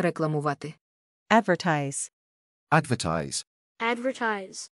Рекламувати. advertise, advertise, advertise,